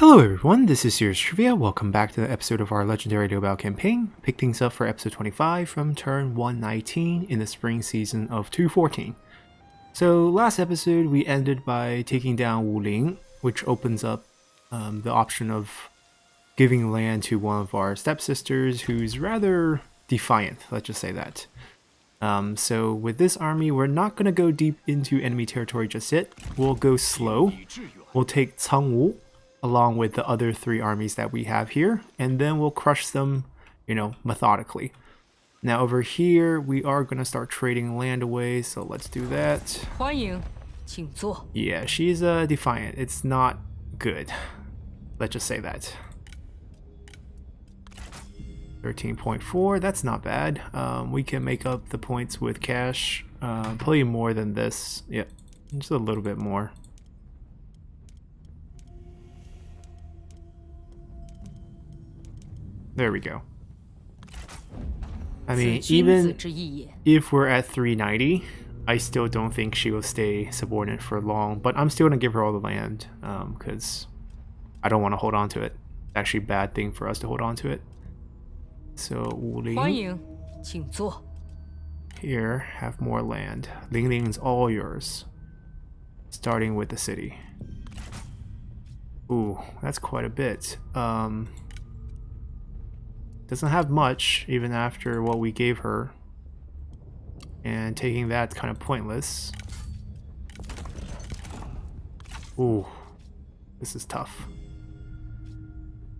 Hello everyone, this is Serious Trivia. Welcome back to the episode of our Legendary Liu campaign. Pick things up for episode 25 from turn 119 in the spring season of 214. So last episode we ended by taking down Wu Ling, which opens up um, the option of giving land to one of our stepsisters who's rather defiant, let's just say that. Um, so with this army, we're not going to go deep into enemy territory just yet. We'll go slow. We'll take Cangwu along with the other three armies that we have here, and then we'll crush them, you know, methodically. Now over here, we are going to start trading land away, so let's do that. Yeah, she's uh, defiant. It's not good. Let's just say that. 13.4, that's not bad. Um, we can make up the points with cash. Uh, probably more than this. Yep, just a little bit more. There we go. I mean, even if we're at 390, I still don't think she will stay subordinate for long, but I'm still going to give her all the land, because um, I don't want to hold on to it. It's actually, a bad thing for us to hold on to it. So Wu Ling. Here, have more land. Ling all yours. Starting with the city. Ooh, that's quite a bit. Um, doesn't have much, even after what we gave her. And taking that's kind of pointless. Ooh, this is tough.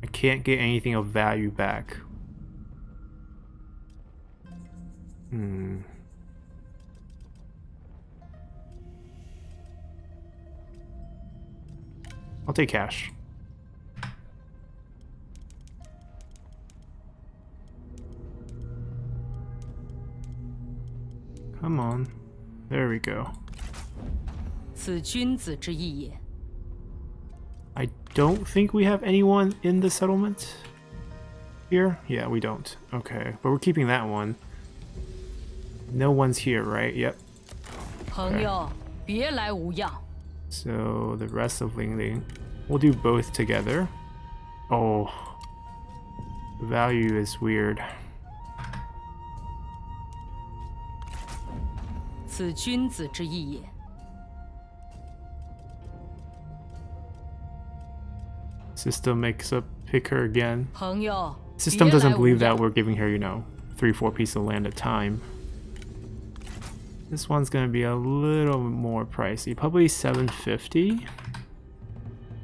I can't get anything of value back. Hmm. I'll take cash. Come on. There we go. I don't think we have anyone in the settlement here. Yeah, we don't. Okay, but we're keeping that one. No one's here, right? Yep. Okay. So the rest of Ling Ling, we'll do both together. Oh, the value is weird. System makes up pick her again. System doesn't believe that we're giving her, you know, three, four pieces of land at a time. This one's gonna be a little more pricey, probably 750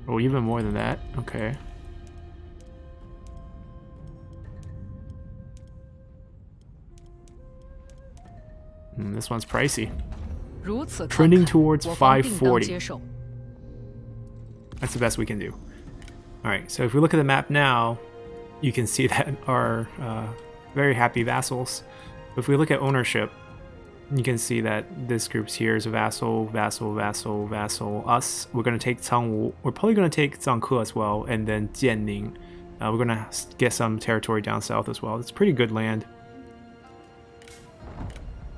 or even more than that. Okay. Mm, this one's pricey. Trending towards 540. That's the best we can do. Alright, so if we look at the map now, you can see that our uh, very happy vassals. If we look at ownership, you can see that this group's here is vassal, vassal, vassal, vassal, us. We're going to take Cangwu. We're probably going to take Zangke as well, and then Jianning. Uh, we're going to get some territory down south as well. It's pretty good land.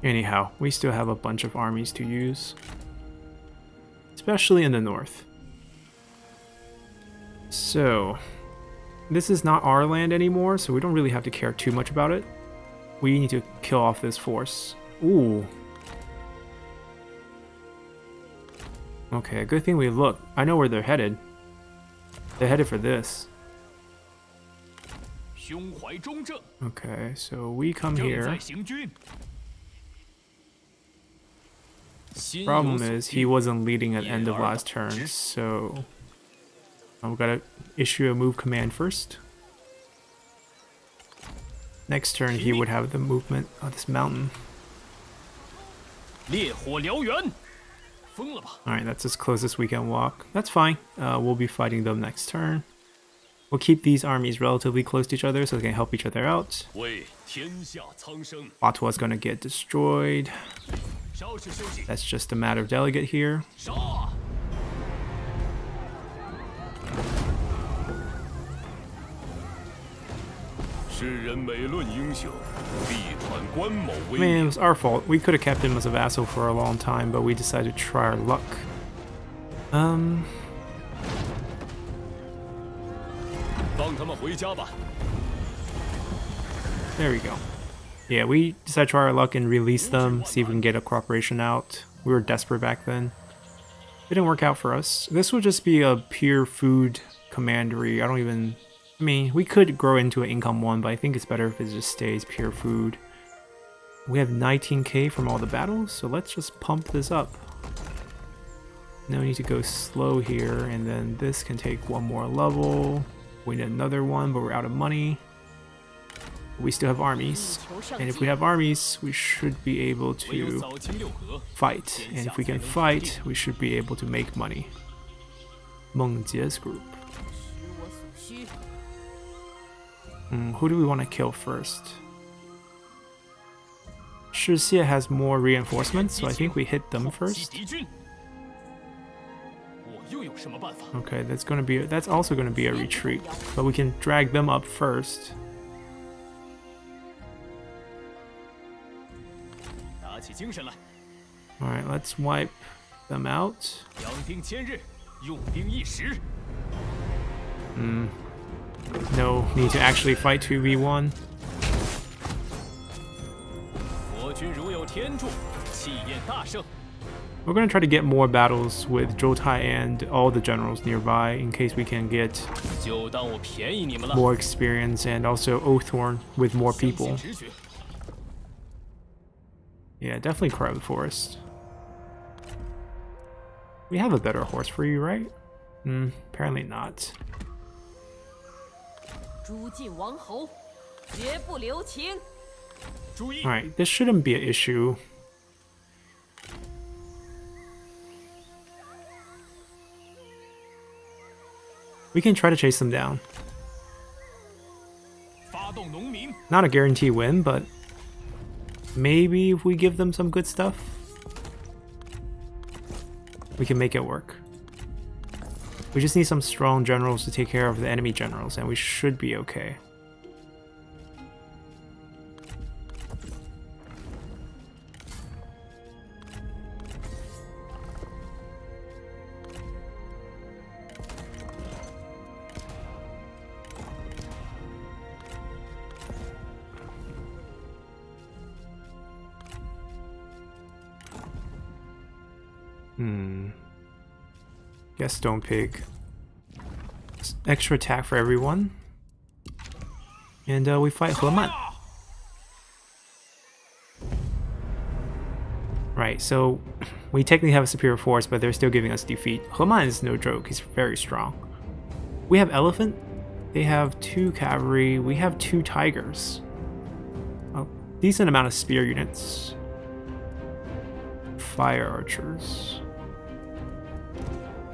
Anyhow, we still have a bunch of armies to use. Especially in the north. So, this is not our land anymore, so we don't really have to care too much about it. We need to kill off this force. Ooh. Okay, good thing we look. I know where they're headed. They're headed for this. Okay, so we come here. Problem is, he wasn't leading at end of last turn, so... I've got to issue a move command first. Next turn, he would have the movement of this mountain. Alright, that's as close as we can walk. That's fine. Uh, we'll be fighting them next turn. We'll keep these armies relatively close to each other so they can help each other out. Batua's gonna get destroyed. That's just a matter of delegate here. Man, it was our fault. We could have kept him as a vassal for a long time, but we decided to try our luck. Um... There we go. Yeah, we decided to try our luck and release them, see if we can get a cooperation out. We were desperate back then. It didn't work out for us. This would just be a pure food commandery. I don't even... I mean, we could grow into an income one, but I think it's better if it just stays pure food. We have 19k from all the battles, so let's just pump this up. Now we need to go slow here, and then this can take one more level. We need another one, but we're out of money. We still have armies, and if we have armies, we should be able to fight. And if we can fight, we should be able to make money. Meng Jie's group. Mm, who do we want to kill first? Shixie has more reinforcements, so I think we hit them first. Okay, that's gonna be that's also gonna be a retreat, but we can drag them up first. Alright, let's wipe them out. Hmm. No need to actually fight 2v1. We're gonna try to get more battles with Zhou Tai and all the generals nearby in case we can get more experience and also Oathhorn with more people. Yeah, definitely Cry of the Forest. We have a better horse for you, right? Hmm, apparently not. Alright, this shouldn't be an issue. We can try to chase them down. Not a guarantee win, but maybe if we give them some good stuff, we can make it work. We just need some strong generals to take care of the enemy generals, and we should be okay. Hmm. Guess Stone Pig. Extra attack for everyone. And uh, we fight Man. Right, so we technically have a superior force, but they're still giving us defeat. Man is no joke, he's very strong. We have Elephant, they have two cavalry, we have two tigers. A decent amount of spear units. Fire archers.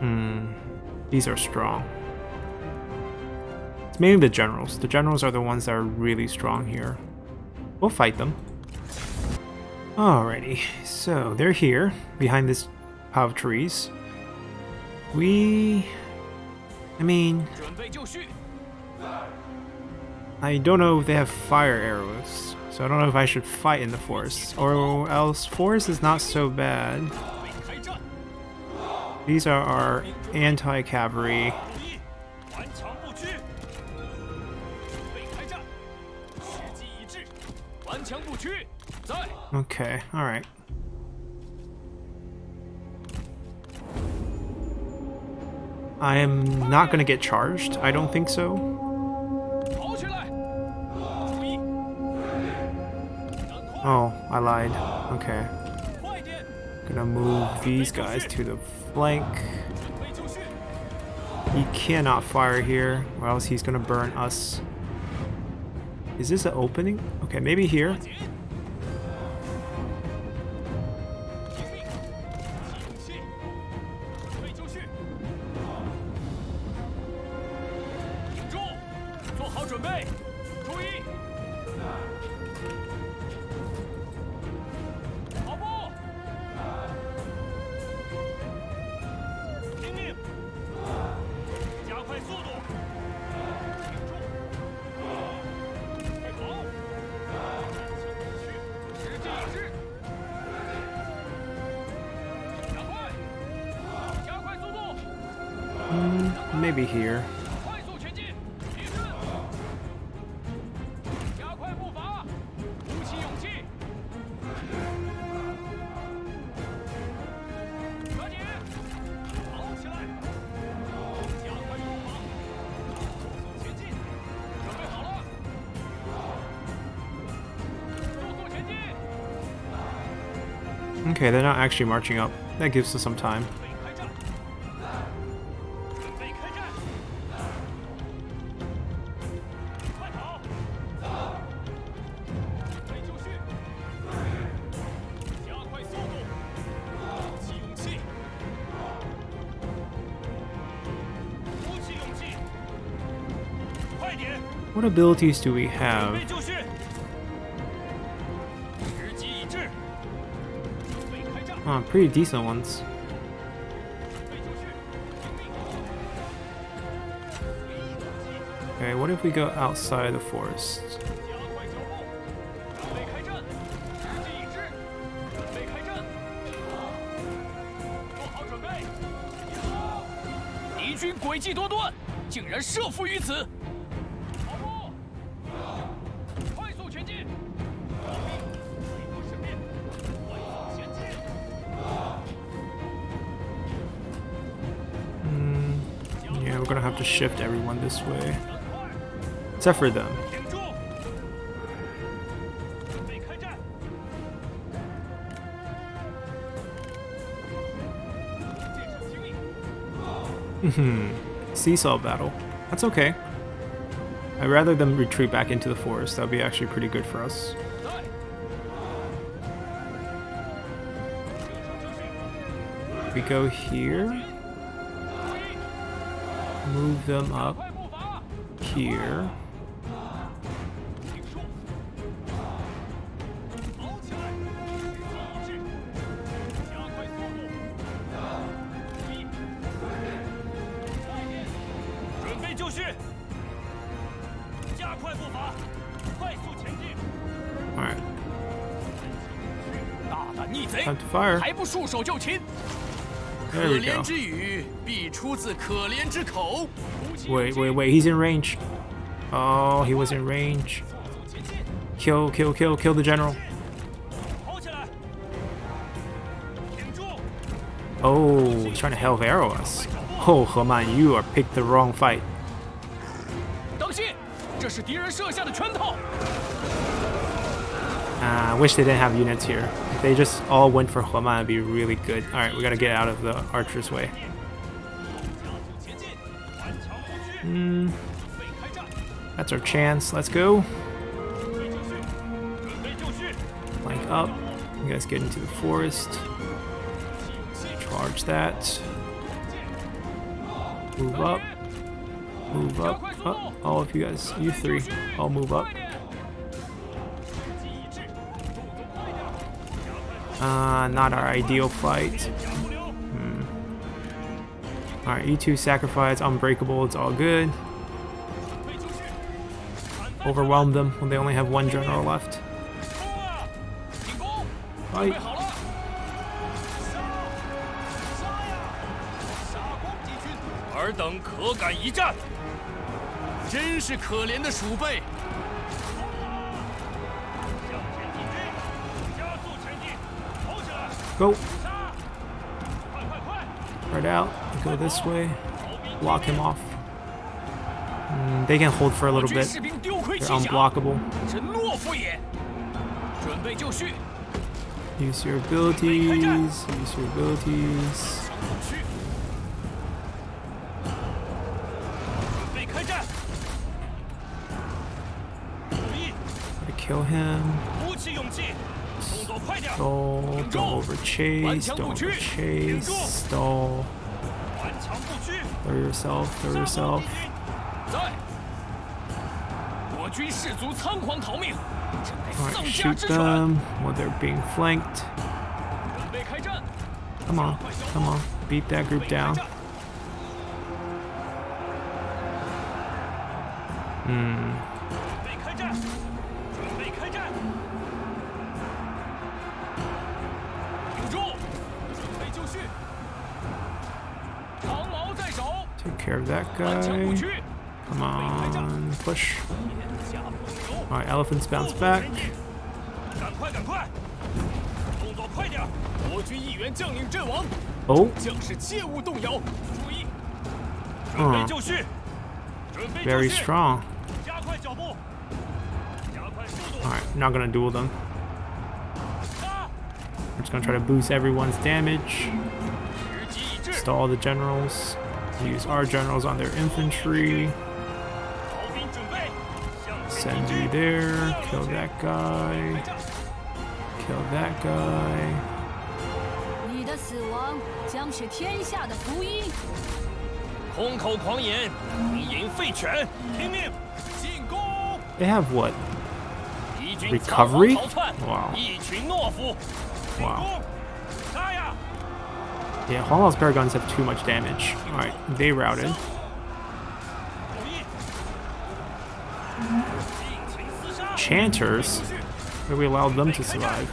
Hmm. These are strong. It's mainly the generals. The generals are the ones that are really strong here. We'll fight them. Alrighty, so they're here, behind this pile of trees. We... I mean... I don't know if they have fire arrows, so I don't know if I should fight in the forest. Or else forest is not so bad. These are our anti-cavalry. Okay, alright. I am not going to get charged. I don't think so. Oh, I lied. Okay. Gonna move these guys to the flank. He cannot fire here, or else he's gonna burn us. Is this an opening? Okay, maybe here. here. Okay, they're not actually marching up. That gives us some time. Abilities do we have? Oh, pretty decent ones. Okay, what if we go outside the forest? Shift everyone this way. Except for them. Hmm. Seesaw battle. That's okay. I'd rather them retreat back into the forest. That'd be actually pretty good for us. We go here move them up here. Alright. Time to fire. There we go. Wait, wait, wait, he's in range. Oh, he was in range. Kill, kill, kill, kill the general. Oh, he's trying to hell arrow us. Oh, He you are picked the wrong fight. Ah, I wish they didn't have units here they just all went for Huaman, it'd be really good. Alright, we gotta get out of the archer's way. Hmm. That's our chance. Let's go. Flank up. You guys get into the forest. Charge that. Move up. Move up. Oh, all of you guys, you three, all move up. Uh, not our ideal fight. Hmm. Alright, E2 sacrifice, unbreakable, it's all good. Overwhelm them when they only have one general left. Fight. Go. Right out. Go this way. Block him off. Mm, they can hold for a little bit. They're unblockable. Use your abilities. Use your abilities. kill him. Stall, don't over chase, don't over chase, stall. Throw yourself, throw yourself. Alright, shoot them while they're being flanked. Come on, come on, beat that group down. Hmm. Guy. Come on, push. Alright, elephants bounce back. Oh. Huh. Very strong. Alright, not gonna duel them. We're just gonna try to boost everyone's damage. Stall the generals. Use our generals on their infantry. Send you there. Kill that guy. Kill that guy. They have what? Recovery? Wow. Wow. Yeah, Huanglao's Paragons have too much damage. Alright, they routed. Chanters? Where we allowed them to survive.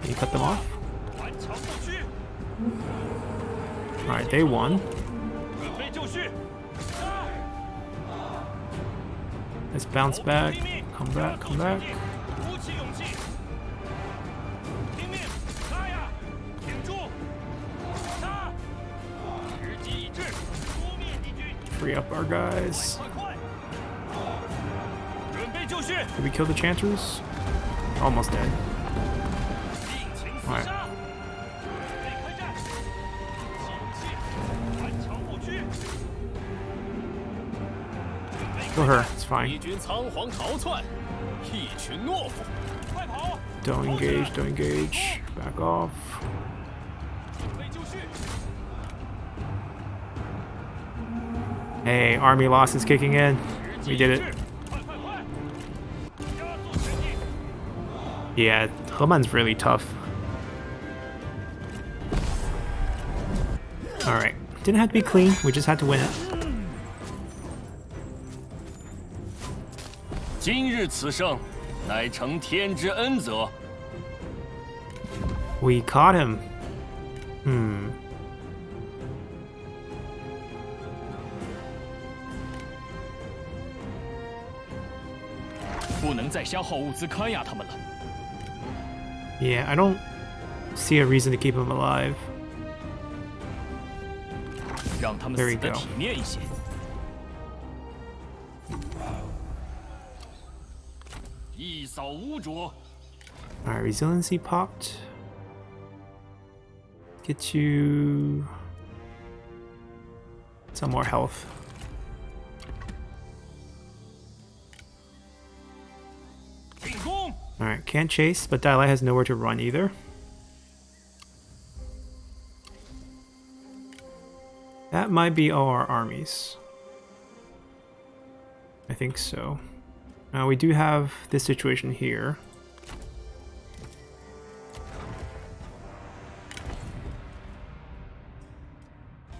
Can you cut them off? Alright, they won. Let's bounce back. Come back, come back. our guys. Did we kill the Chanters? Almost dead. Alright. Kill her, it's fine. Don't engage, don't engage. Back off. Hey, army loss is kicking in. 时机 We 已 did 至 it.，快快快！加速前进！ Yeah, Heman's really tough. Alright. Didn't have to be clean, we just had to win it. 今日此胜，乃承天之恩泽。 We caught him. Hmm. 再消耗物资看压他们了。 Yeah, I don't see a reason to keep him alive. 让他们 There 死 you 得 go. 体面一些。 一扫污浊， Alright, resiliency popped. Get you some more health. “ can't chase, but Dai Lai has nowhere to run either. That might be all our armies. I think so. Now we do have this situation here.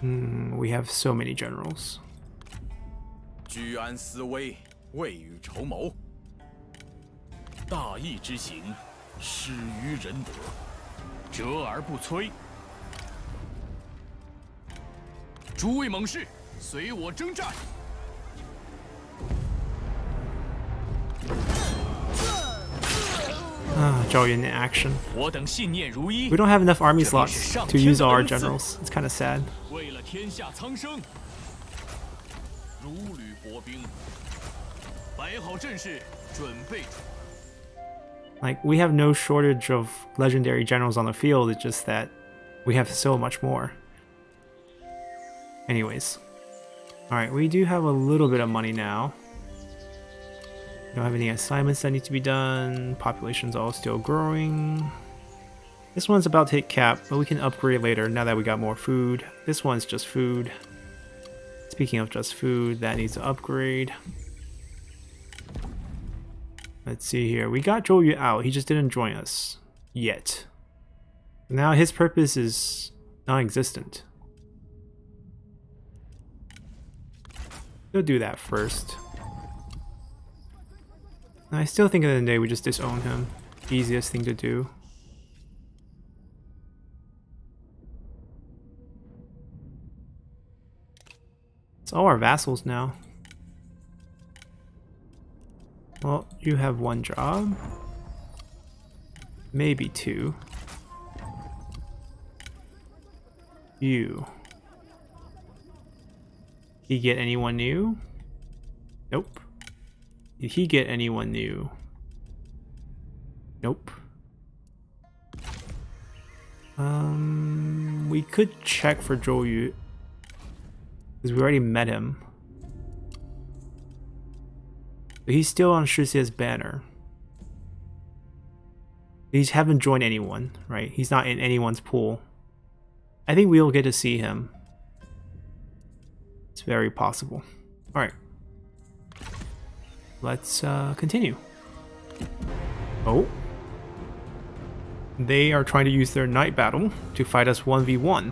Hmm, we have so many generals. 居安思危，未雨绸缪。 大义之行，始于仁德，折而不摧。诸位猛士，随我征战！Ah, Zhao Yun in action. 我等信念如一 We，don't have enough army 这便是 slots 上 to 天 use 的 all our 恩赐。generals. It's kind of sad. Like, we have no shortage of legendary generals on the field, it's just that we have so much more. Anyways. Alright, we do have a little bit of money now. Don't have any assignments that need to be done. Population's all still growing. This one's about to hit cap, but we can upgrade later now that we got more food. This one's just food. Speaking of just food, that needs to upgrade. Let's see here. We got Yu out. He just didn't join us. Yet. Now his purpose is non-existent. We'll do that first. I still think at the end of the day we just disown him. Easiest thing to do. It's all our vassals now. Well, you have one job. Maybe two. You. He get anyone new? Nope. Did he get anyone new? Nope. Um, we could check for Zhou Yu. Because we already met him. But he's still on Shixie's banner. He haven't joined anyone, right? He's not in anyone's pool. I think we'll get to see him. It's very possible. Alright. Let's uh, continue. Oh. They are trying to use their night battle to fight us 1v1.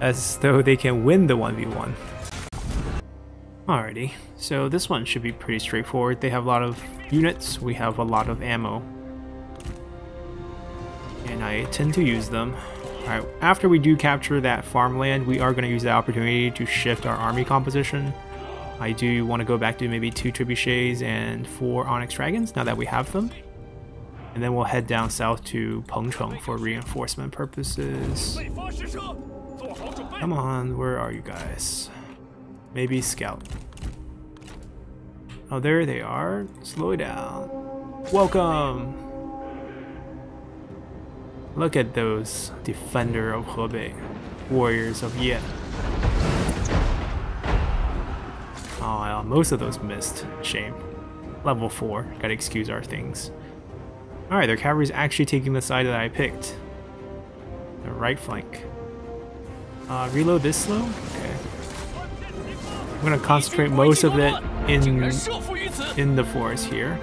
As though they can win the 1v1. Alrighty, so this one should be pretty straightforward. They have a lot of units, we have a lot of ammo. And I tend to use them. Alright, after we do capture that farmland, we are going to use that opportunity to shift our army composition. I do want to go back to maybe two trebuchets and four onyx dragons now that we have them. And then we'll head down south to Pengcheng for reinforcement purposes. Come on, where are you guys? Maybe scout. Oh, there they are. Slow down. Welcome! Look at those defender of Hebei, warriors of Ye. Oh, most of those missed. Shame. Level 4. Gotta excuse our things. Alright, their cavalry's actually taking the side that I picked. The right flank. Uh, reload this slow? Okay. I'm gonna concentrate most of it in in the forest here.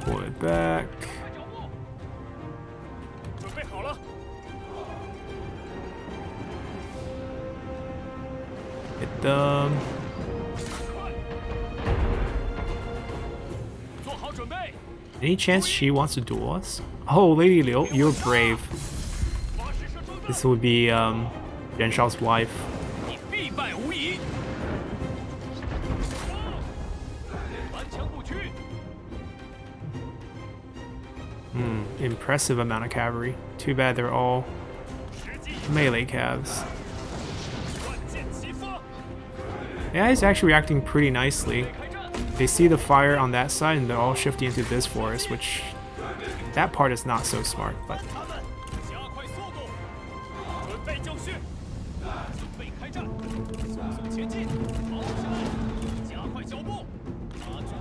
Pull it back. Hit them. Any chance she wants to duel us? Oh, Lady Liu, you're brave. This would be um, Yuan Shao's wife. 你必败无疑。顽强不屈， Hmm, impressive amount of cavalry. Too bad they're all 时机 melee calves. 万箭齐发。 Yeah, he's actually reacting pretty nicely. 开战， They see the fire on that side and they're all shifting into this forest, which that part is not so smart, but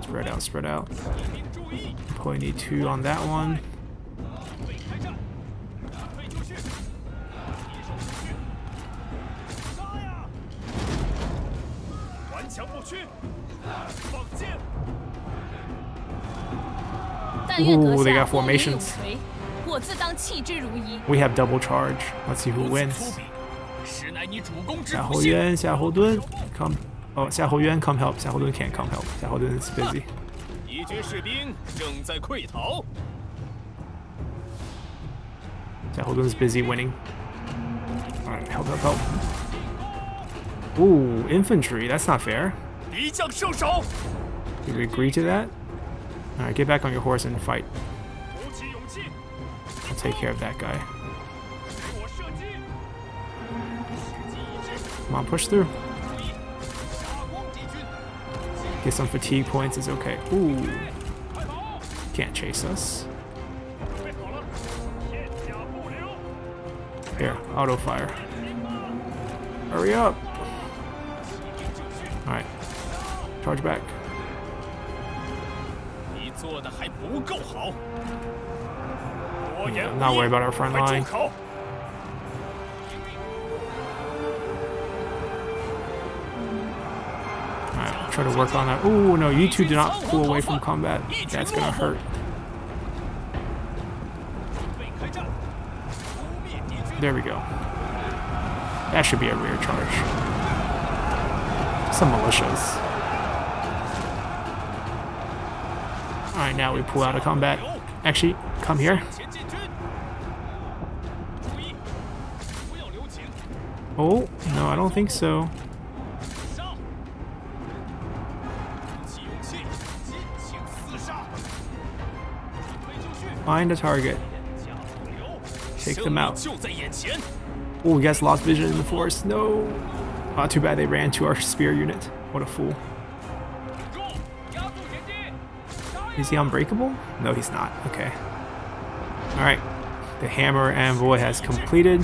Spread out, spread out. Pointy two on that one. Ooh, they got formations. We have double charge. Let's see who wins. 粗鄙，实乃你主公之夏不幸。侯渊，夏侯惇, come. Oh, 夏侯渊 come help. 夏侯惇 can't come help. 夏侯惇 is busy. 敌军士兵正在溃逃，夏侯惇is busy winning. Alright, help, help, help. Ooh, infantry. That's not fair. 敌将圣手， Did we agree to that? Alright, get back on your horse and fight. 鼓起勇气， I'll take care of that guy. on, push through. Get some fatigue points is okay. Ooh. Can't chase us. Here, auto fire. Hurry up! Alright. Charge back. Yeah, not worry about our front line. try to work on that. Oh no, you two do not pull away from combat. That's gonna hurt. There we go. That should be a rear charge. Some militias. Alright, now we pull out of combat. Actually, come here. Oh, no, I don't think so. Find a target. Take them out. Oh, you guys lost vision in the forest? No. Not too bad they ran to our spear unit. What a fool. Is he unbreakable? No, he's not. Okay. Alright. The hammer envoy has completed.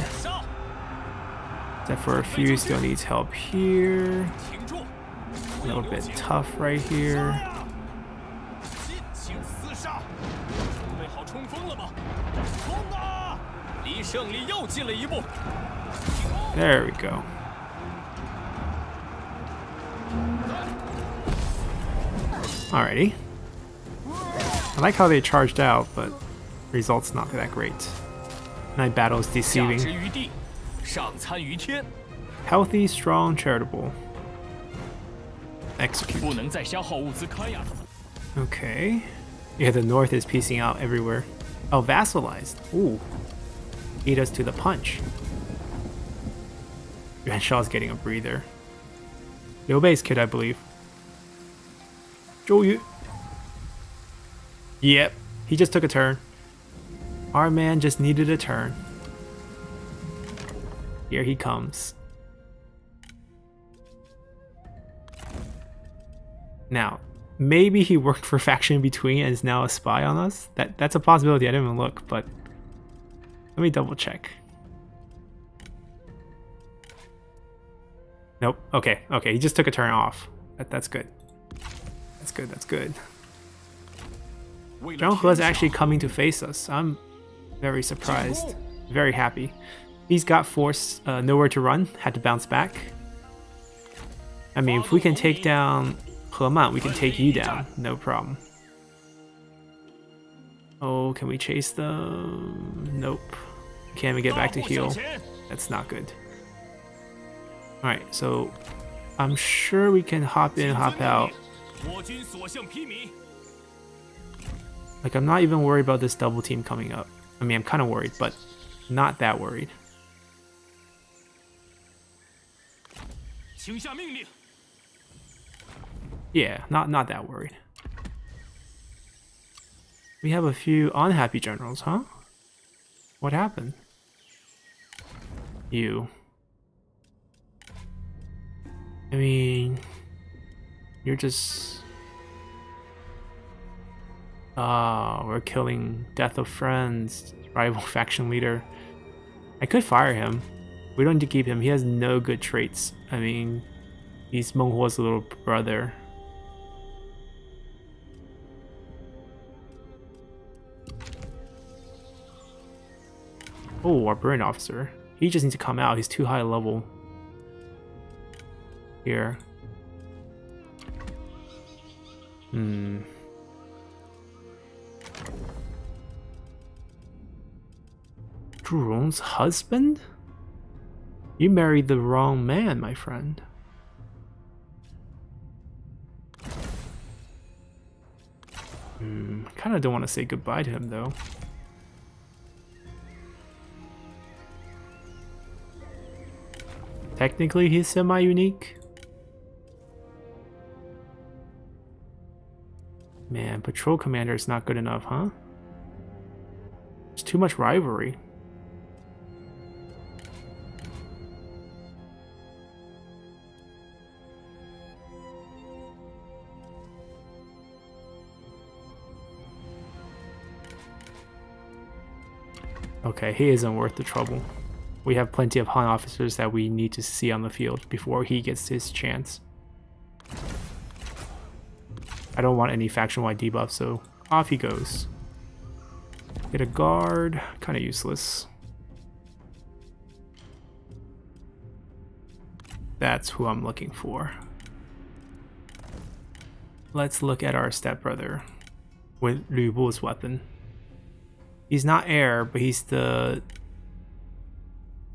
Except for a few, still needs help here. A little bit tough right here. There we go. Alrighty. I like how they charged out, but results not that great. My battle is deceiving. Healthy, strong, charitable. Execute. Okay. Yeah, the north is piecing out everywhere. Oh, vassalized. Ooh. Beat us to the punch. Yuan Shao's getting a breather. Liu Bei's kid, I believe. Zhou Yu. Yep, he just took a turn. Our man just needed a turn. Here he comes. Now, maybe he worked for Faction Between and is now a spy on us. That that's a possibility. I didn't even look, but let me double check. Nope. Okay. Okay. He just took a turn off. That, that's good. That's good. That's good. Jonquil is actually coming to face us. I'm very surprised. Very happy. He's got force uh, nowhere to run. Had to bounce back. I mean, if we can take down Heman, we can take you down. No problem. Oh, can we chase them? Nope. Can't even get back to heal. That's not good. Alright, so I'm sure we can hop in, hop out. Like, I'm not even worried about this double team coming up. I mean, I'm kind of worried, but not that worried. Yeah, not, not that worried. We have a few unhappy generals, huh? What happened? You. I mean, you're just. Ah, we're killing Death of Friends, rival faction leader. I could fire him. We don't need to keep him. He has no good traits. I mean, he's Meng Huo's little brother. Oh, our burn officer. He just needs to come out. He's too high level. Here. Hmm. Rong's husband? You married the wrong man, my friend. Hmm. Kind of don't want to say goodbye to him, though. Technically, he's semi-unique. Man, patrol commander is not good enough, huh? It's too much rivalry. Okay, he isn't worth the trouble. We have plenty of Han officers that we need to see on the field before he gets his chance. I don't want any faction-wide debuff, so off he goes. Get a guard, kind of useless. That's who I'm looking for. Let's look at our stepbrother with Lu Bu's weapon. He's not heir, but he's the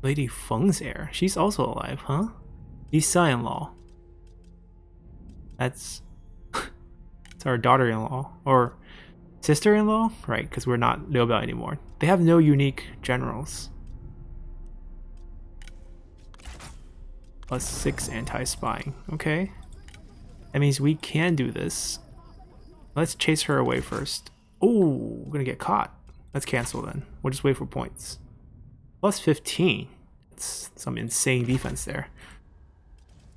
Lady Feng's heir. She's also alive, huh? He's son-in-law. That's it's our daughter-in-law or sister-in-law, right? Because we're not Biao anymore. They have no unique generals. Plus six anti-spying. Okay, that means we can do this. Let's chase her away first. Oh, we're gonna get caught. Let's cancel then. We'll just wait for points. Plus 15. It's some insane defense there.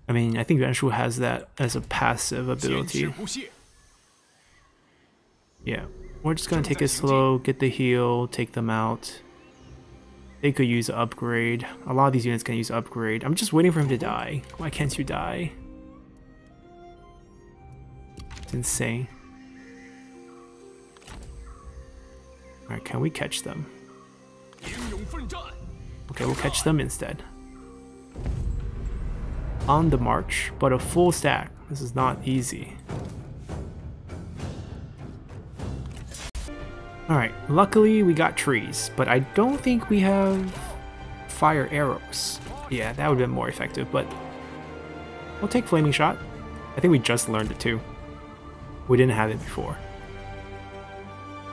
I mean, I think Renshu has that as a passive ability. Yeah. We're just gonna take it slow, get the heal, take them out. They could use upgrade. A lot of these units can use upgrade. I'm just waiting for him to die. Why can't you die? It's insane. Alright, can we catch them? Okay, we'll catch them instead. On the march, but a full stack. This is not easy. Alright, luckily we got trees, but I don't think we have fire arrows. Yeah, that would have been more effective, but we'll take Flaming Shot. I think we just learned it too. We didn't have it before.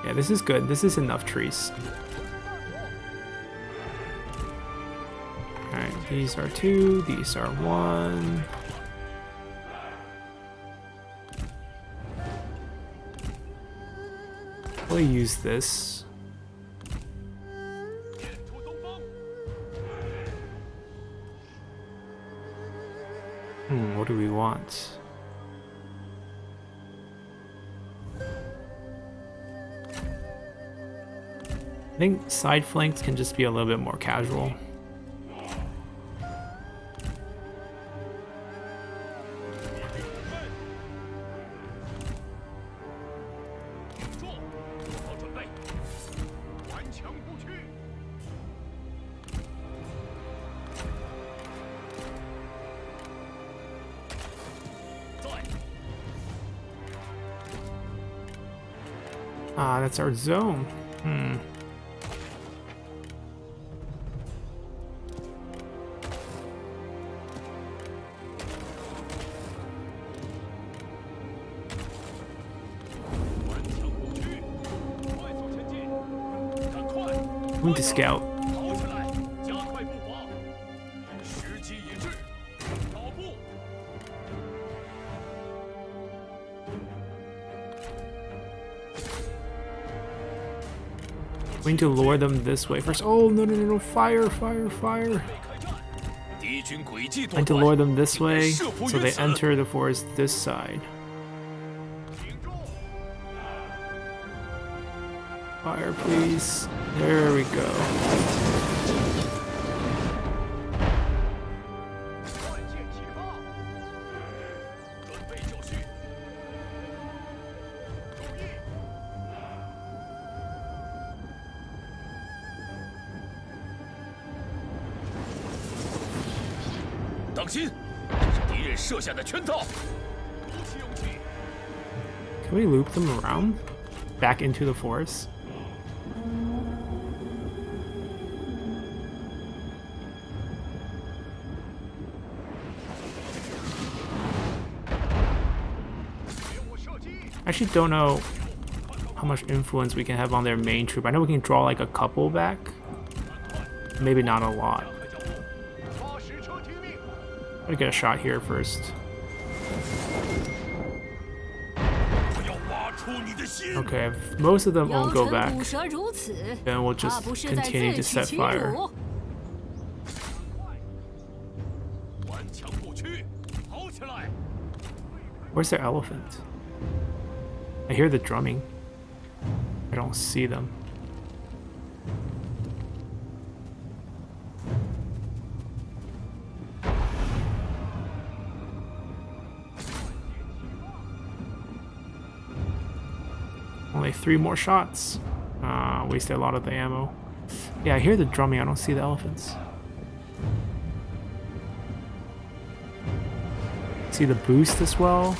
Yeah, this is good. This is enough trees. These are two, these are one. We'll use this. Hmm, what do we want? I think side flanks can just be a little bit more casual. That's our zone. Hmm. We need to scout. We need to lure them this way first. Oh, no, no, no, no. Fire, fire, fire. I need to lure them this way so they enter the forest this side. Fire, please. There we go. 下的圈套。鼓起勇气， Can we loop them around? Back into the forest? I actually don't know how much influence we can have on their main troop. I know we can draw like a couple back. Maybe not a lot. 发矢车听命， Gotta get a shot here first. Okay, if most of them won't go back, then we'll just continue to set fire. Where's their elephant? I hear the drumming. I don't see them. Three more shots. Uh, wasted a lot of the ammo. Yeah, I hear the drumming. I don't see the elephants. See the boost as well?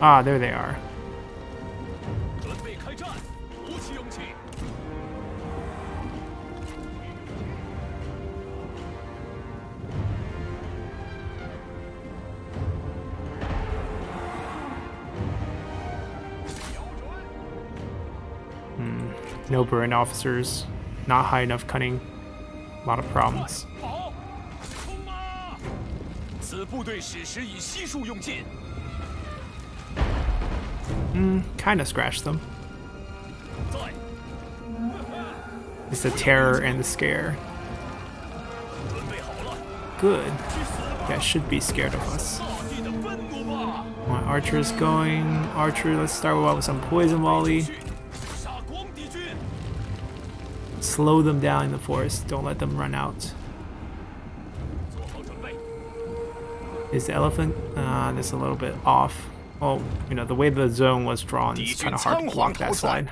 Ah, there they are. No burn officers, not high enough cunning, a lot of problems. Hmm, kinda scratched them. It's the terror and the scare. Good. That should be scared of us. My archer is going. Archer, let's start with some poison volley. slow them down in the forest. Don't let them run out. Is the elephant? Uh, that's a little bit off. Oh, you know, the way the zone was drawn, it's kind of hard to block that side.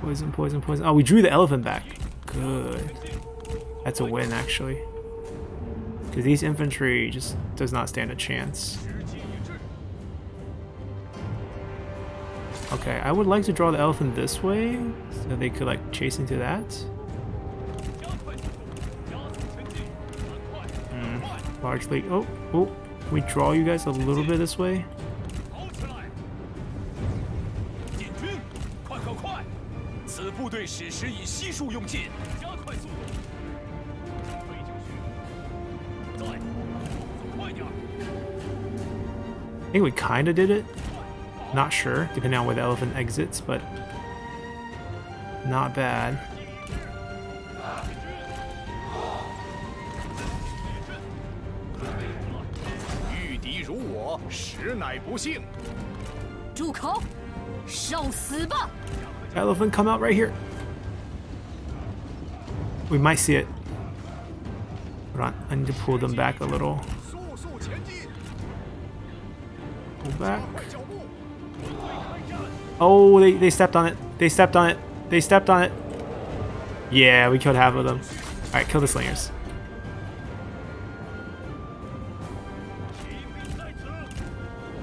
Poison, poison, poison. Oh, we drew the elephant back. Good. That's a win, actually. Because these infantry just does not stand a chance. Okay, I would like to draw the elephant this way, so they could like chase into that. Mm, largely. Oh, oh, can we draw you guys a little bit this way? I think we kind of did it. Not sure, depending on where the elephant exits, but not bad. Elephant come out right here. We might see it. Hold on, I need to pull them back a little. Pull back. Oh, they, they stepped on it. They stepped on it. They stepped on it. Yeah, we killed half of them. Alright, kill the slingers.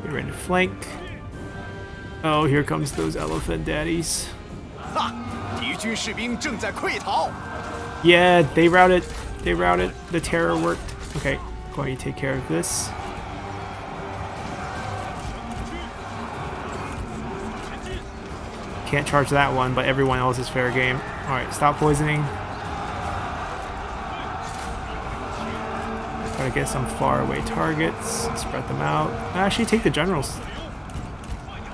We're in a flank. Oh, here comes those elephant daddies. Yeah, they routed. They routed. The terror worked. Okay, going to take care of this? Can't charge that one, but everyone else is fair game. Alright, stop poisoning. Try to get some faraway targets. Spread them out. Actually, take the generals.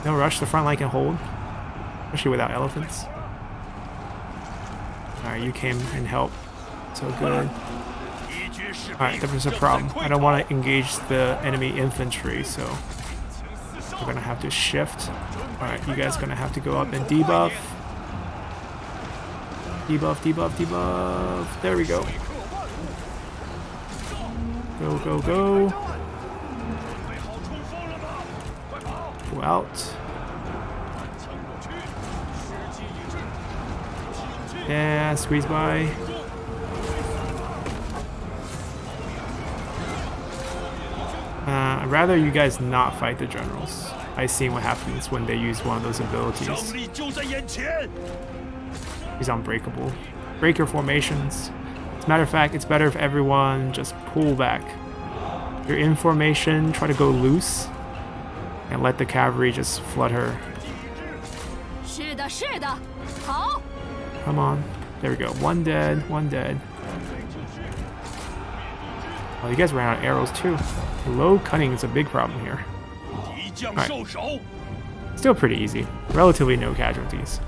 No rush, the front line can hold. Especially without elephants. Alright, you came and helped. So good. Alright, there was a problem. I don't want to engage the enemy infantry, so we're gonna have to shift. Alright, you guys gonna have to go up and debuff. Debuff, debuff, debuff. There we go. Go, go, go. Go out. Yeah, squeeze by. rather you guys not fight the generals. I've seen what happens when they use one of those abilities. He's unbreakable. Break your formations. As a matter of fact, it's better if everyone just pull back. Your information, try to go loose, and let the cavalry just flood her. Come on. There we go. One dead, one dead. Oh, you guys ran out of arrows too. Low cunning is a big problem here. Right. Still pretty easy. Relatively no casualties.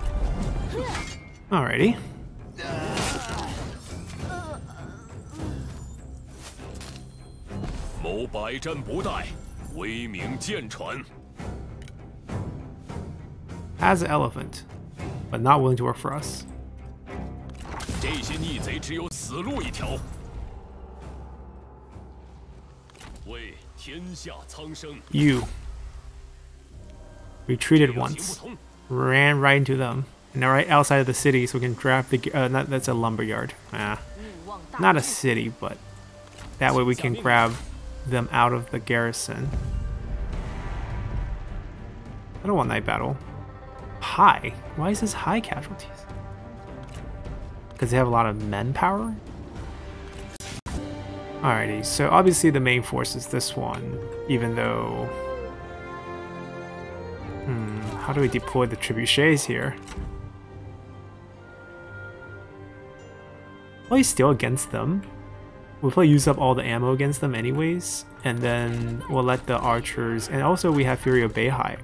Alrighty. As an elephant, but not willing to work for us. You. Retreated once. Ran right into them. And now right outside of the city, so we can grab the... Uh, not, that's a lumberyard. Ah. Not a city, but... That way we can grab them out of the garrison. I don't want night battle. High? Why is this high casualties? Because they have a lot of men power? Alrighty, so obviously the main force is this one, even though Hmm, how do we deploy the trebuchets here? He's still against them. We'll probably use up all the ammo against them anyways, and then we'll let the archers, and also we have Fury of Beihai,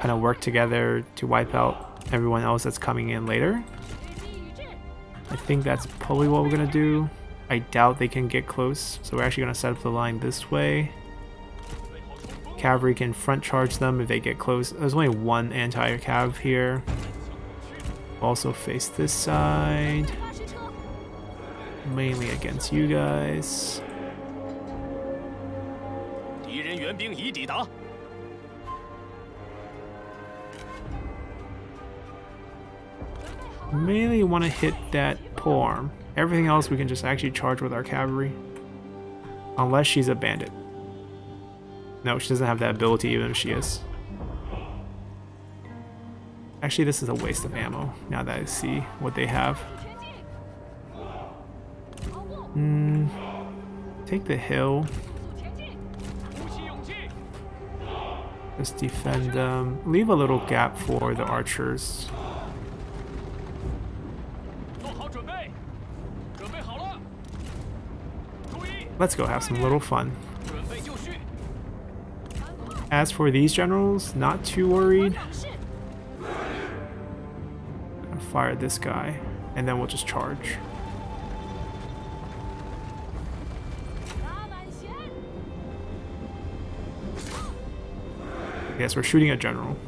kind of work together to wipe out everyone else that's coming in later. I think that's probably what we're gonna do. I doubt they can get close, so we're actually going to set up the line this way. Cavalry can front charge them if they get close. There's only one anti-cav here. Also face this side. Mainly against you guys. Mainly want to hit that pole arm. Everything else we can just actually charge with our cavalry. Unless she's a bandit. No, she doesn't have that ability even if she is. Actually, this is a waste of ammo, now that I see what they have. Mm, take the hill. Just defend them. Leave a little gap for the archers. Let's go have some little fun. As for these generals, not too worried. I'll fire this guy, and then we'll just charge. Yes, we're shooting a general.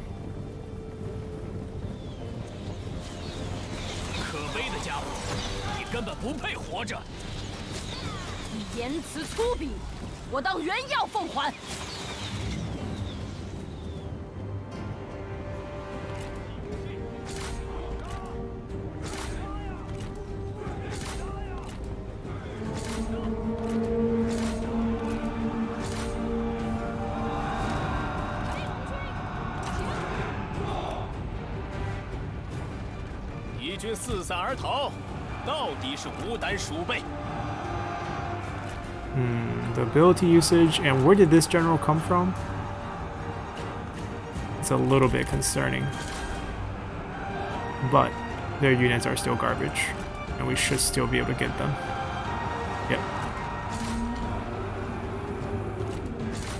言辞粗鄙，我当原样奉还。敌军四散而逃，到底是无胆鼠辈。Hmm, the ability usage, and where did this general come from? It's a little bit concerning. But their units are still garbage, and we should still be able to get them. Yep.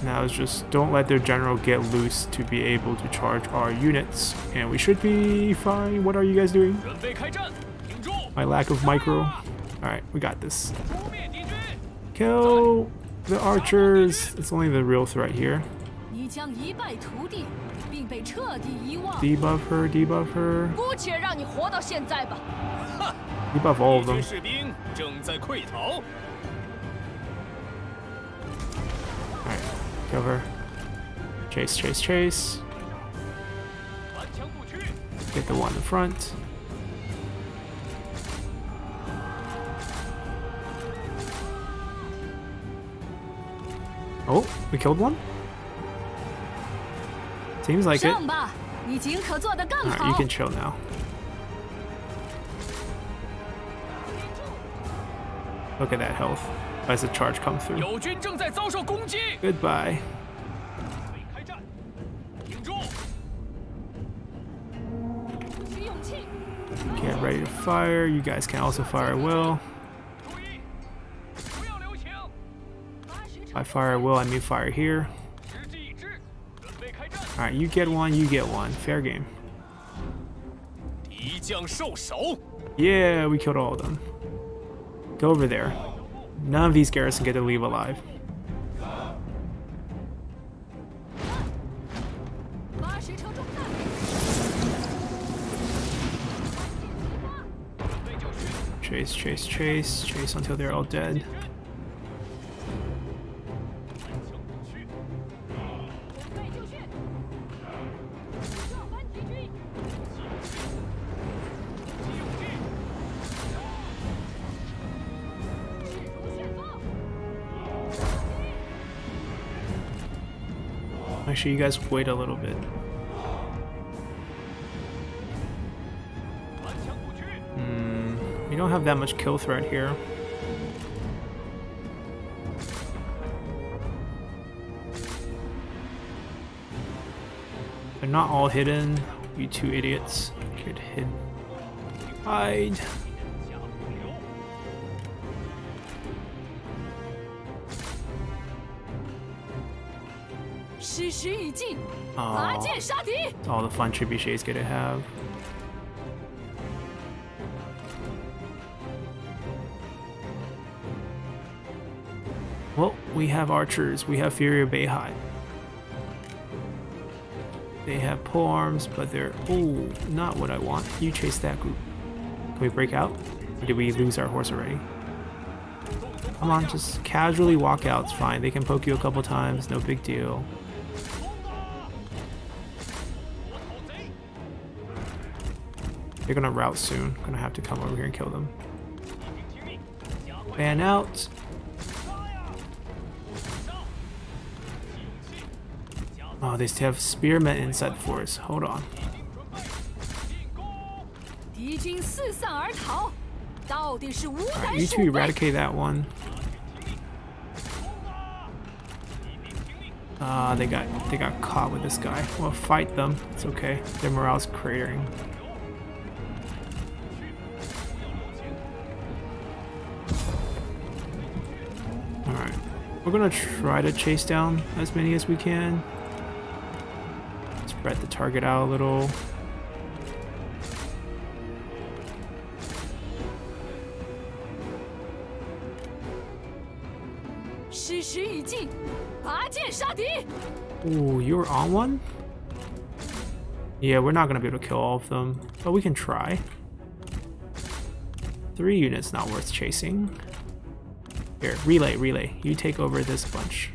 Now it's just don't let their general get loose to be able to charge our units, and we should be fine. What are you guys doing? My lack of micro. Alright, we got this. Kill the archers. It's only the real threat here. Debuff her, debuff her. Debuff all of them. Alright. Chase, chase, chase. Get the one in front. Oh, we killed one? Seems like it. Alright, you can chill now. Look at that health as the charge comes through. Goodbye. Get ready to fire. You guys can also fire well. By I fire, I will. I may fire here. Alright, you get one, you get one. Fair game. Yeah, we killed all of them. Go over there. None of these garrison get to leave alive. Chase, chase, chase, chase until they're all dead. sure you guys wait a little bit. Hmm, we don't have that much kill threat here. They're not all hidden, you two idiots. Good. Hide. Oh, all the fun trebuchet is gonna have. Well, we have archers, we have Fury of Beihai. They have pole arms, but they're oh, not what I want. You chase that group. Can we break out? Or did we lose our horse already? Come on, just casually walk out. It's fine. They can poke you a couple times. No big deal. They're gonna rout soon. Gonna have to come over here and kill them. Ban out. Oh, they still have spearmen inside the forest. Hold on. Right, you two, eradicate that one. Ah, uh, they got they got caught with this guy. Well, fight them. It's okay. Their morale's cratering. We're gonna try to chase down as many as we can. Spread the target out a little. Ooh, you're on one? Yeah, we're not gonna be able to kill all of them, but we can try. Three units not worth chasing. Here, relay, relay. You take over this bunch.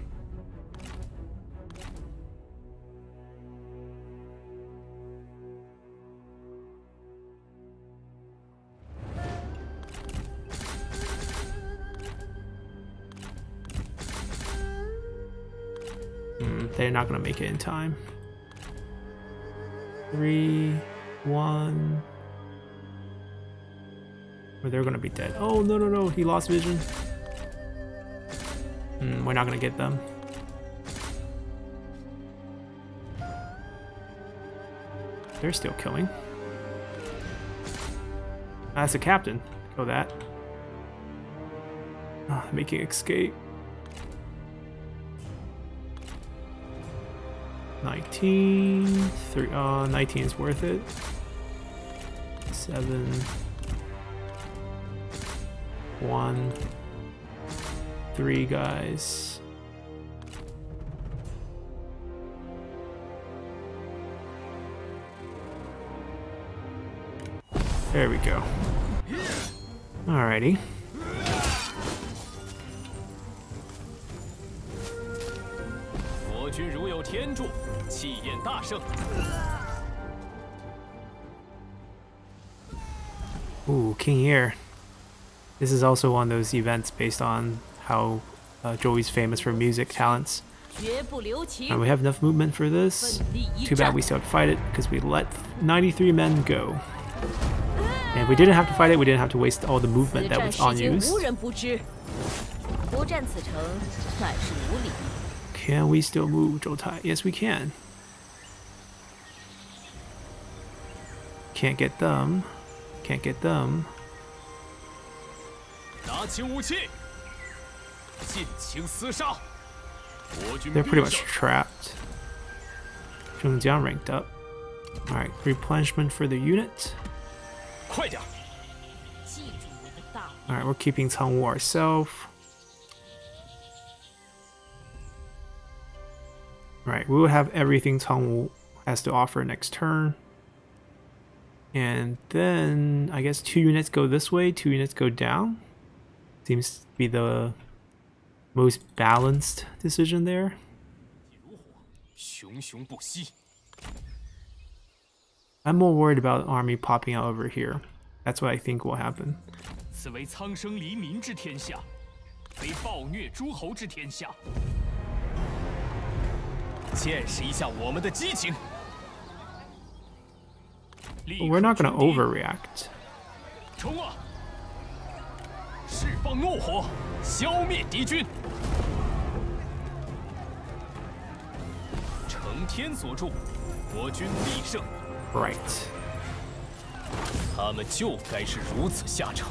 Hmm, they're not gonna make it in time. Three, one. Or they're gonna be dead. Oh no no no! He lost vision. Hmm, we're not gonna get them. They're still killing. That's a captain. Kill that. Ah, making escape. 19 three uh 19 is worth it 7 1 three guys. There we go. Alrighty. Ooh, King Ear. This is also one of those events based on how uh, Zhou Yu's famous for music talents. Uh, and we have enough movement for this. Too bad we still have to fight it because we let 93 men go. And we didn't have to fight it, we didn't have to waste all the movement that was unused. Can we still move, Zhou Yes, we can. Can't get them. Can't get them. They're pretty much trapped. Zhongjiang ranked up. Alright, replenishment for the unit. Alright, we're keeping Tangwu ourselves. Alright, we will have everything Tangwu has to offer next turn. And then, I guess two units go this way, two units go down. Seems to be the most balanced decision there. 熊熊不息。 I'm more worried about army popping out over here. That's what I think will happen. 此为苍生黎民之天下，为暴虐诸侯之天下。见识一下我们的激情。 But we're not gonna 立刻冲敌 overreact. 冲啊！ 释放怒火，消灭敌军。承天所助，我军必胜。Right. 他们就该是如此下场。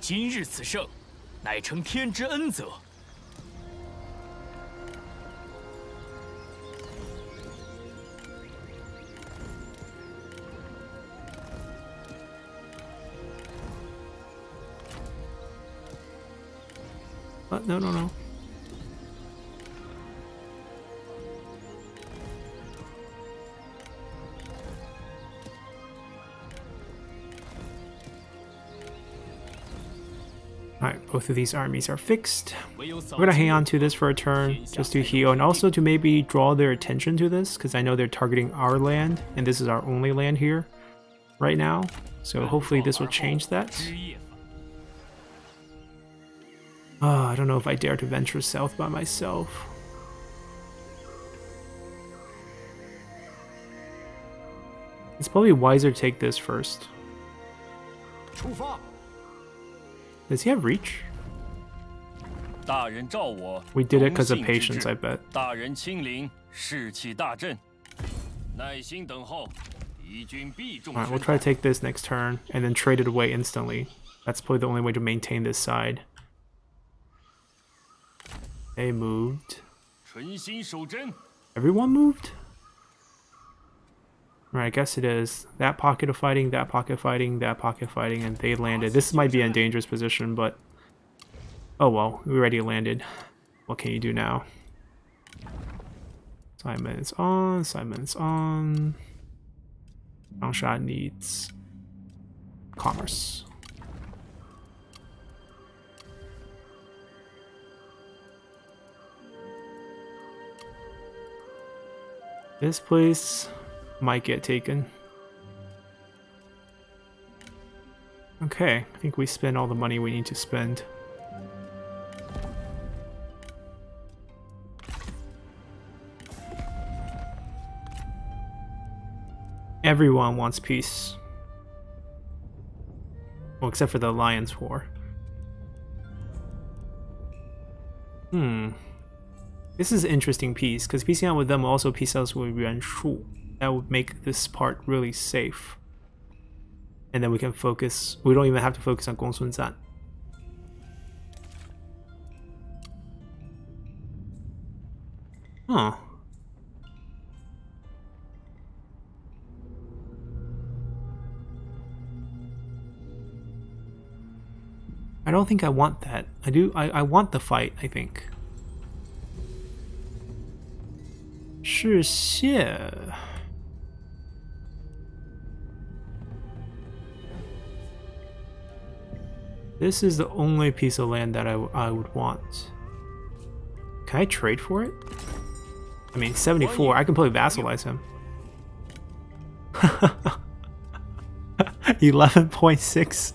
今日此胜，乃承天之恩泽。What? No, no, no. Alright, both of these armies are fixed. We're gonna hang on to this for a turn, just to heal, and also to maybe draw their attention to this, because I know they're targeting our land, and this is our only land here right now. So hopefully this will change that. Oh, I don't know if I dare to venture south by myself. It's probably wiser to take this first. Does he have reach? We did it because of patience, I bet. Alright, we'll try to take this next turn and then trade it away instantly. That's probably the only way to maintain this side. They moved. Everyone moved? Right, I guess it is. That pocket of fighting, that pocket fighting, that pocket fighting, and they landed. This might be a dangerous position, but... Oh well, we already landed. What can you do now? Simon is on, Simon is on. Longshot needs commerce. This place might get taken. Okay, I think we spend all the money we need to spend. Everyone wants peace. Well, except for the Alliance War. This is an interesting piece, because piecing out with them will also peace out with Yuan Shu. That would make this part really safe. And then we can focus, we don't even have to focus on Gongsun Zan. Huh. I don't think I want that. I do, I, I want the fight, I think. 是谢。This is the only piece of land that I, I would want. Can I trade for it? I mean, 74. I can probably vassalize him. 11.6.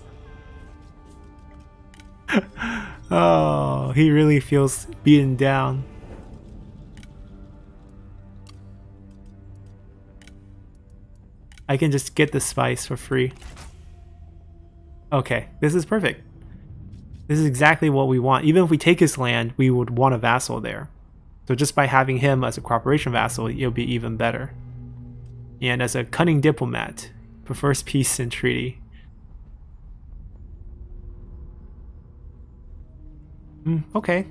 oh, he really feels beaten down. I can just get the spice for free. Okay, this is perfect. This is exactly what we want. Even if we take his land, we would want a vassal there. So just by having him as a cooperation vassal, it'll be even better. And as a cunning diplomat, prefers peace and treaty. Hmm, okay.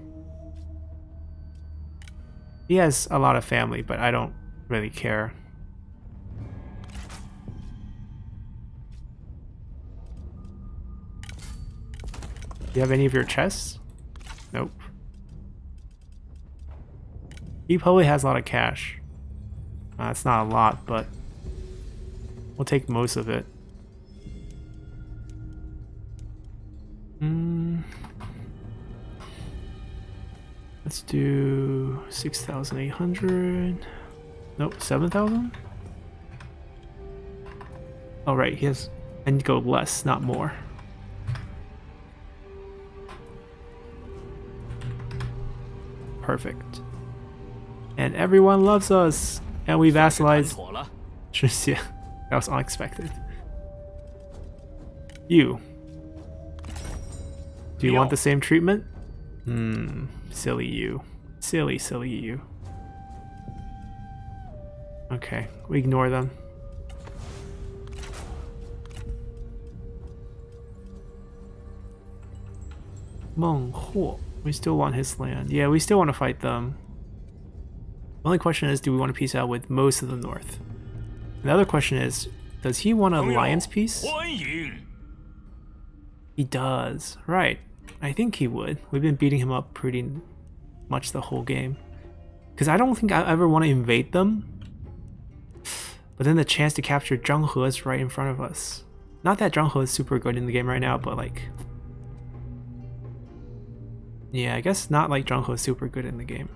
He has a lot of family, but I don't really care. You have any of your chests? Nope. He probably has a lot of cash. Uh, not a lot, but we'll take most of it. Hmm. Let's do 6,800. Nope, 7,000? All right, he has, and go less, not more. perfect. And everyone loves us, and we vassalize. Just that was unexpected. You. Do you want the same treatment? Hmm, silly you. Silly, silly you. Okay, we ignore them. Meng Huo. We still want his land. Yeah, we still want to fight them. The only question is, do we want to peace out with most of the north? The other question is, does he want a lion's peace? He does. Right. I think he would. We've been beating him up pretty much the whole game. Because I don't think I ever want to invade them. But then the chance to capture Zhang He is right in front of us. Not that Zhang He is super good in the game right now, but like, yeah, I guess not like Zhang He is super good in the game.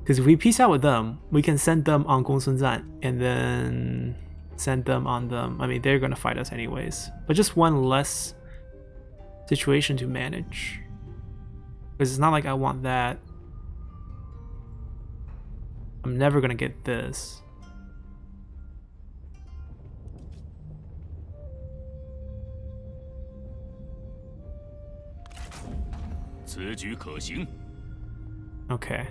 Because if we peace out with them, we can send them on Gongsun Zan and then send them on them. I mean, they're going to fight us anyways. But just one less situation to manage. Because it's not like I want that. I'm never going to get this. 此举可行。 Okay.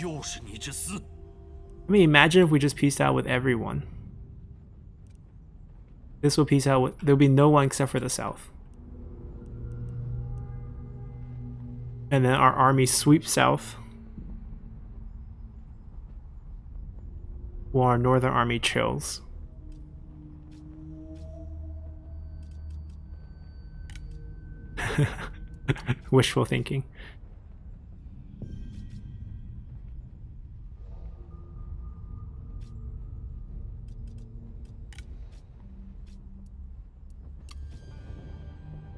又是你之私， I mean, imagine if we just pieced out with everyone. This will piece out with. There'll be no one except for the south. And then our army sweeps south. While our northern army chills. Wishful thinking.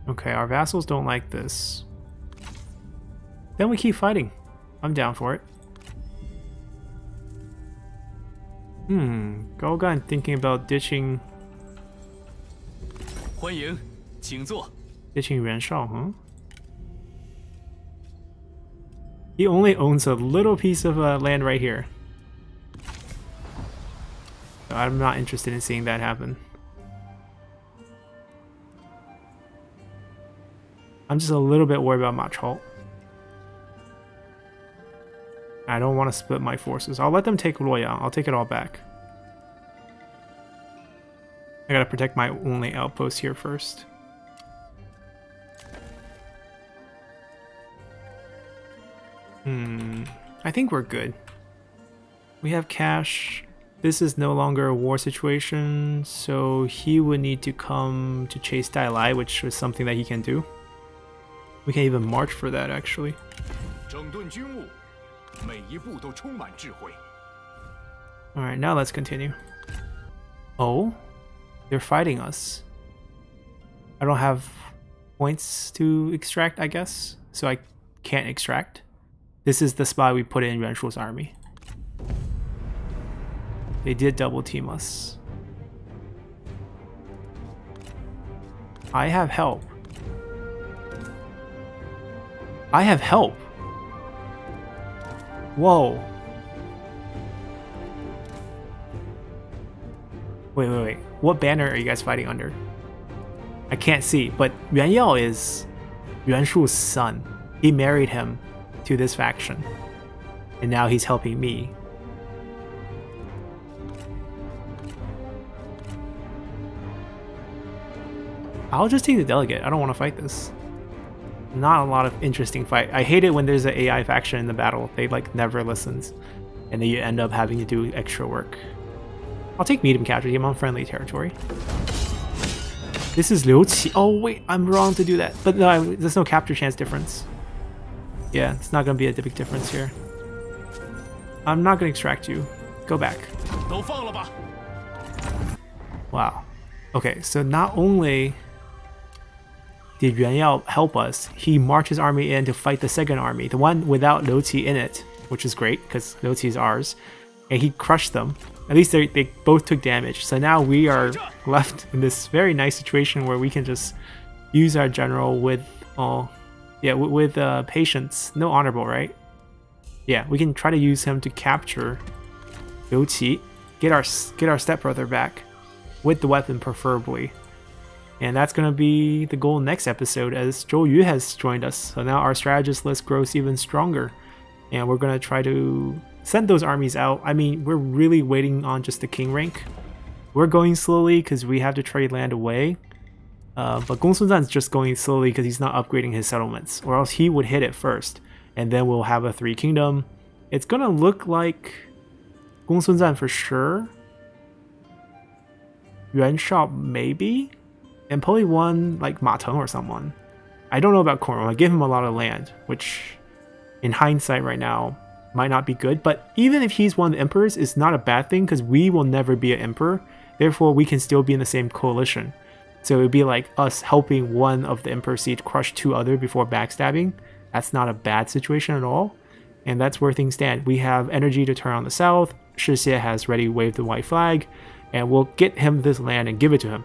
Okay, our vassals don't like this. Then we keep fighting. I'm down for it. Hmm, Gao Gan thinking about ditching. Ditching Yuan Shao, huh? He only owns a little piece of uh, land right here. I'm not interested in seeing that happen. I'm just a little bit worried about Mach Holt. I don't want to split my forces. I'll let them take Luoyang. I'll take it all back. I gotta protect my only outpost here first. Hmm. I think we're good. We have cash. This is no longer a war situation, so he would need to come to chase Dai Lai, which is something that he can do. We can even march for that, actually. Alright, now let's continue. Oh? They're fighting us. I don't have points to extract, I guess, so I can't extract. This is the spot we put in Yuan Shu's army. They did double team us. I have help. I have help. Whoa. Wait, wait, wait. What banner are you guys fighting under? I can't see, but Yuan Yao is Yuan Shu's son. He married him to this faction. And now he's helping me. I'll just take the delegate. I don't want to fight this not a lot of interesting fight. I hate it when there's an AI faction in the battle. They like never listens, and then you end up having to do extra work. I'll take medium casualty. I'm on friendly territory. This is Liu Qi. Oh wait, I'm wrong to do that. But no, I, there's no capture chance difference. Yeah, it's not gonna be a big difference here. I'm not gonna extract you. Go back. Wow. Okay, so not only did Yuan Yao help us, he marched his army in to fight the second army, the one without Liu Qi in it, which is great because Liu Qi is ours, and he crushed them. At least they, they both took damage. So now we are left in this very nice situation where we can just use our general with, oh, yeah, with, uh, patience. No honorable, right? Yeah, we can try to use him to capture Liu Qi, get our get our stepbrother back with the weapon preferably. And that's going to be the goal next episode as Zhou Yu has joined us. So now our strategist list grows even stronger. And we're going to try to send those armies out. I mean, we're really waiting on just the king rank. We're going slowly because we have to trade land away. Uh, but Gongsun Zan's just going slowly because he's not upgrading his settlements. Or else he would hit it first. And then we'll have a three kingdom. It's gonna look like Gongsun Zan for sure. Yuan Shao maybe, and probably one like Ma or someone. I don't know about Cornwall. I give him a lot of land, which, in hindsight, right now might not be good. But even if he's one of the emperors, it's not a bad thing because we will never be an emperor. Therefore, we can still be in the same coalition. So it would be like us helping one of the emperor seat crush two other before backstabbing. That's not a bad situation at all. And that's where things stand. We have energy to turn on the south. Shi Xie has ready waved the white flag. And we'll get him this land and give it to him.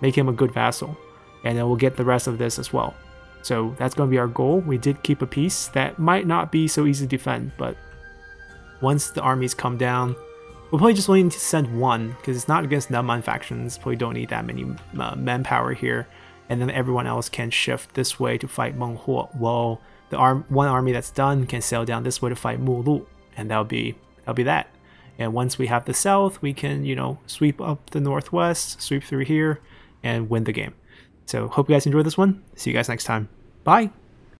Make him a good vassal. And then we'll get the rest of this as well. So that's going to be our goal. We did keep a piece that might not be so easy to defend, but once the armies come down, we'll probably just need to send one because it's not against Nanman factions. Probably don't need that many uh, manpower here, and then everyone else can shift this way to fight Meng Huo. While the arm one army that's done can sail down this way to fight Mu Lu, and that'll be that'll be that. And once we have the south, we can you know sweep up the northwest, sweep through here, and win the game. So hope you guys enjoyed this one. See you guys next time. Bye.